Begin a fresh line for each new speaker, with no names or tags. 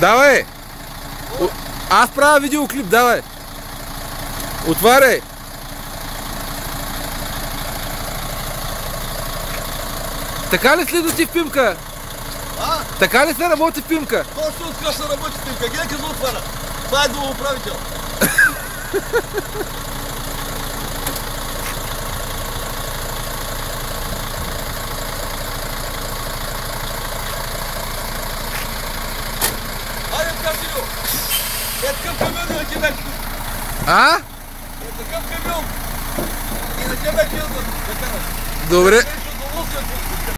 Давай! О, Аз правя видеоклип, давай! Отваряй! Така ли следвате в Пимка?
А?
Така ли се работи в Пимка?
Точно така ще работи Пимка. Гледай къде отваря. Това е домоуправител. Хайде, тебе.
А?
Е такъв камион. И на тебе килдър. Да караш.
Добре.
Удоволствие.